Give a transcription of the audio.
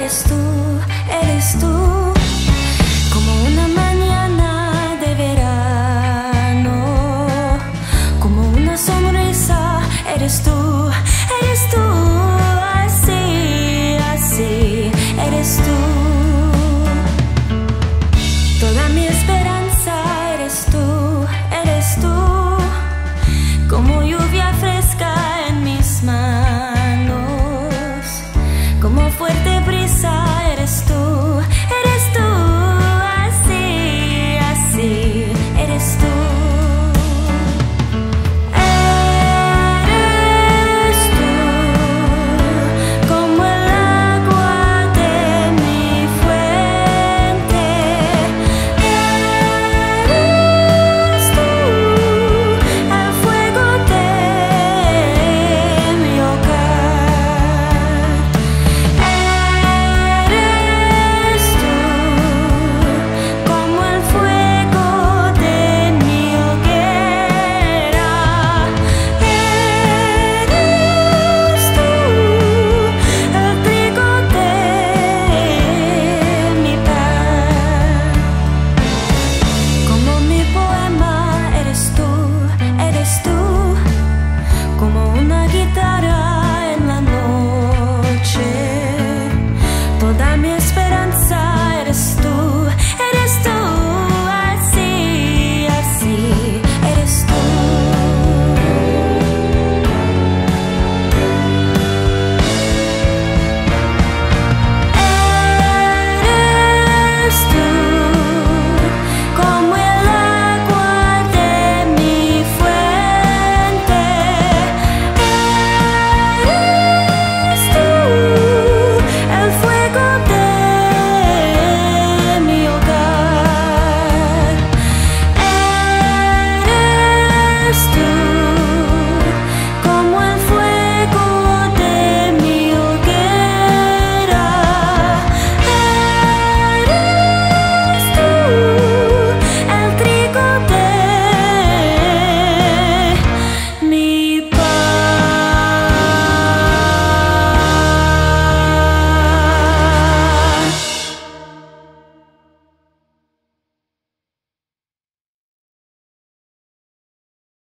eres tú, eres tú. Como una mañana de verano, como una sonrisa, eres tú, eres tú.